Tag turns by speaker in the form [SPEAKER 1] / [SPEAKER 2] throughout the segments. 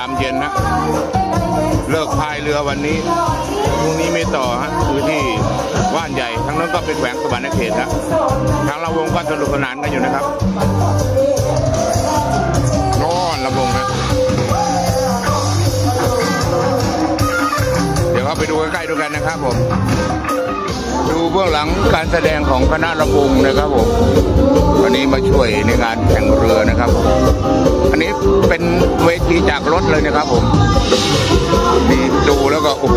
[SPEAKER 1] ามเย็นนะเลิกพายเรือวันนี้พรุ่งนี้ไม่ต่อฮะคือที่ว่านใหญ่ทั้งนั้นก็เป็นแขวงสวรรณเขตนะทางละวงก็สนุกสนานกันอยู่นะครับนอนละวงนะเดี๋ยวเราไปดูใกล้ๆดูกันนะครับผม ดูเบื้องหลังการแสดงของคณะระวงนะครับผมวันนี้มาช่วยในงานแข่งเรือนะครับ อันนี้เป็นเวทีจากรถเลยนะครับผมนี่ดูแล้วก็โอ้โห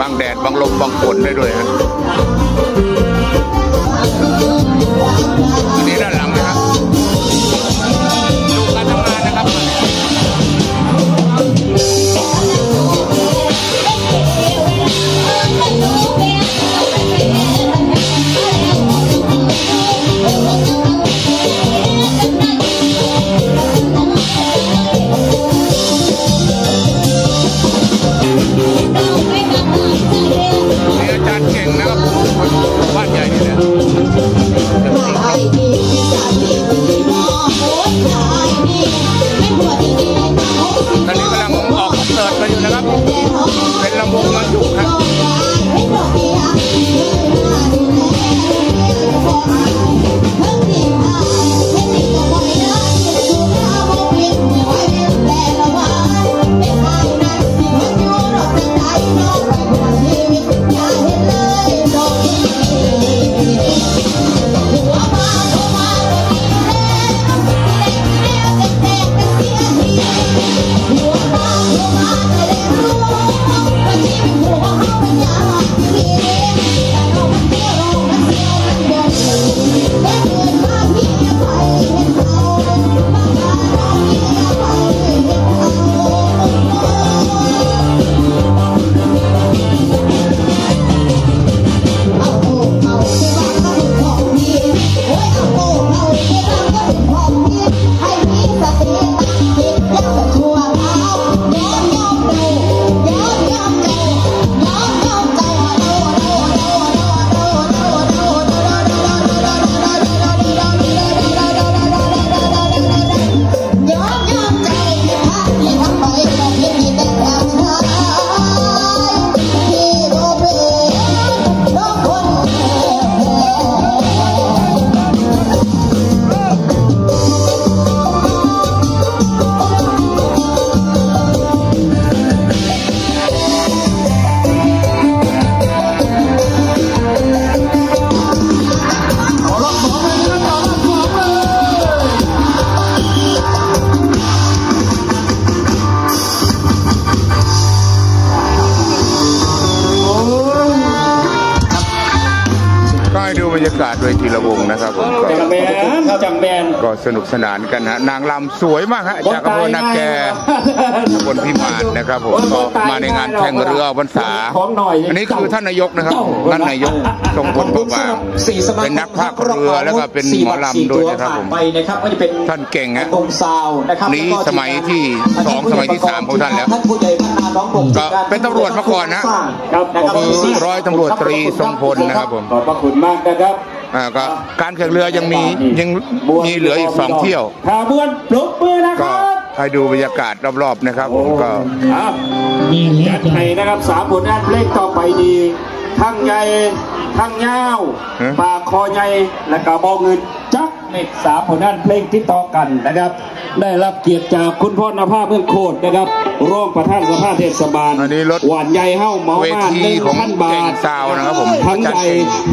[SPEAKER 1] บางแดดบางลมบางฝนได้ด้วยฮะอันนี้ด้านหลังนะครับ ให้ดูบรรยากาศโดยทีละวงนะครับผมก็
[SPEAKER 2] จังแมนจังแมน
[SPEAKER 1] ก็สนุกสนานกันฮะนางลำสวยมากฮะจากอำเภอนาแกตำบลพิมานนะครับผมก็มาในงานแข่งเรือพรรษาอันนี้คือท่านนายกนะครับท่านนายกทรงพลประบางเป็นนักพากย์เรือแล้วก็เป็นหมอลำด้วยนะครับผม
[SPEAKER 2] ไปนะครับก็จะเป็น
[SPEAKER 1] ท่านเก่งฮะ
[SPEAKER 2] วงซาวนะครับ
[SPEAKER 1] นี่
[SPEAKER 2] แล้วก็
[SPEAKER 1] สมัยที่สองสมัยที่สามของท่านแล้ว
[SPEAKER 2] ท่านผู้ใหญ่พัฒนาน้องผม
[SPEAKER 1] ก็เป็นตำรวจมาก่อนนะ
[SPEAKER 2] ครับนะครับ
[SPEAKER 1] คือร้อยตำรวจตรีทรงพลนะครับผม
[SPEAKER 2] ขอบพระคุณมากนะครับ
[SPEAKER 1] อ่าก็การแข่งเรือยังมียังมีเหลืออีกสองเที่ยว
[SPEAKER 2] ขบวนปลุกมือนะค
[SPEAKER 1] ก็
[SPEAKER 2] รับ
[SPEAKER 1] ให้ดูบรรยากาศรอบๆนะครับผมก็
[SPEAKER 2] อะจัดให้นะครับสามผลงานเพลงต่อไปดีทั้งใหญ่ทั้งยาว
[SPEAKER 1] ฮะ
[SPEAKER 2] ปากคอใหญ่และก็บอเงินจัก เม็ดสามผลงานเพลงที่ต่อกันนะครับ ได้รับเกียรติจากคุณพ่อนภาเมืองโคตรนะครับรองประธานสภาเทศบาล
[SPEAKER 1] อันนี้รถ
[SPEAKER 2] หวานใหญ่เฮ้าเมา
[SPEAKER 1] เว
[SPEAKER 2] มา
[SPEAKER 1] ที
[SPEAKER 2] หนึ่ง
[SPEAKER 1] ของ
[SPEAKER 2] พันบา
[SPEAKER 1] เก่ง
[SPEAKER 2] ท
[SPEAKER 1] ซาวนะครับผม
[SPEAKER 2] ทั้งใหญ่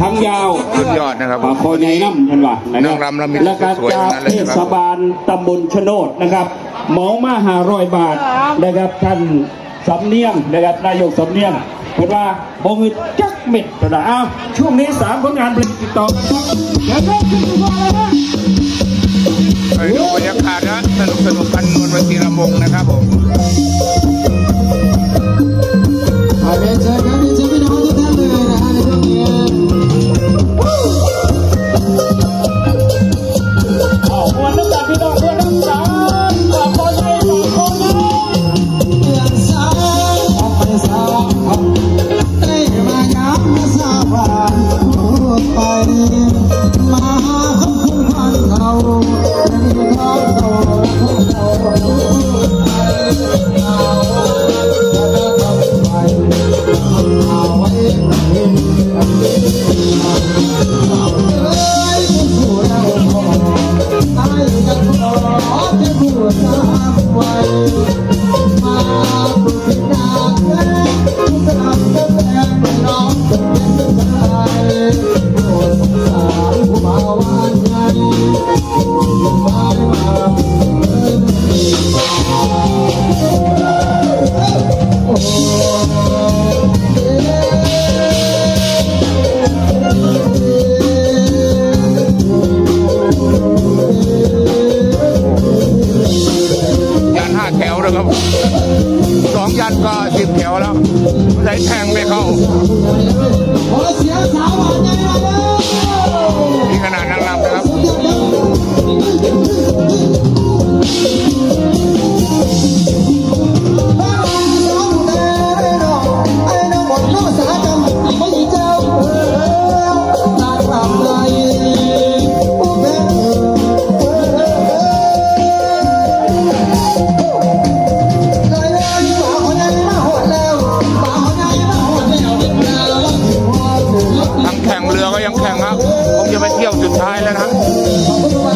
[SPEAKER 2] ทั้งยาว
[SPEAKER 1] สุดยอดนะครับ
[SPEAKER 2] ปากคอใหญ่น้ำเห็นป่ะนะค
[SPEAKER 1] เรื่
[SPEAKER 2] รั
[SPEAKER 1] องรำแล้วมี
[SPEAKER 2] และการ
[SPEAKER 1] สวยๆ
[SPEAKER 2] จาก
[SPEAKER 1] ทั้งนั้นเลย
[SPEAKER 2] เท
[SPEAKER 1] นะครับ
[SPEAKER 2] ศบาลตำบลชะโนดนะครับเหมามาหาร้อยบาทนะครับท่านสำเนียงนะครับนายกสำเนียง เห็นว่าบงเงินจักเม็ดกระดาษอ้าวช่วงนี้สามผลงานเพลงติดต่อกันครับเดี๋ยวเริ่มขึ้นก่อนเลยนะ
[SPEAKER 1] ไปดูบรรยากาศนะสนุกสนุกกันบนเวทีลำวงนะครับผม
[SPEAKER 3] อ่าเรียนเชิญครั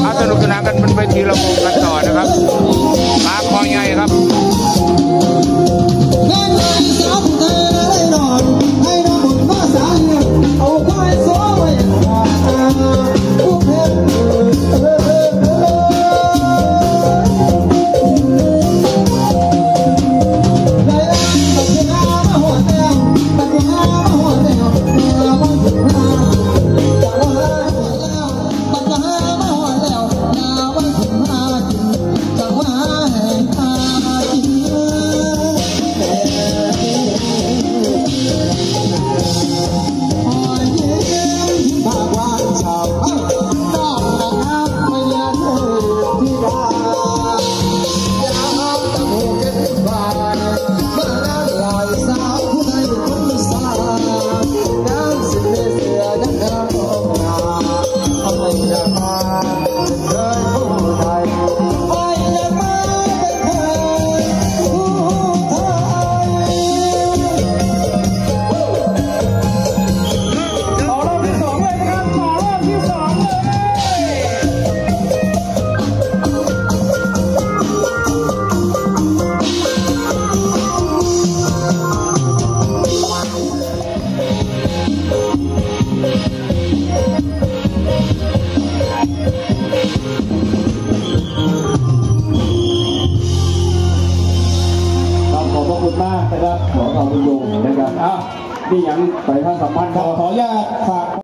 [SPEAKER 3] เอาสนุ
[SPEAKER 4] กสนาน
[SPEAKER 2] กั
[SPEAKER 4] นเป็
[SPEAKER 2] นไปทีละวงกันต่อนะครับมาคอใหญ่ครับ
[SPEAKER 5] มีอยังไปท่านสัมพันธ์ขอขออนุญาตฝาก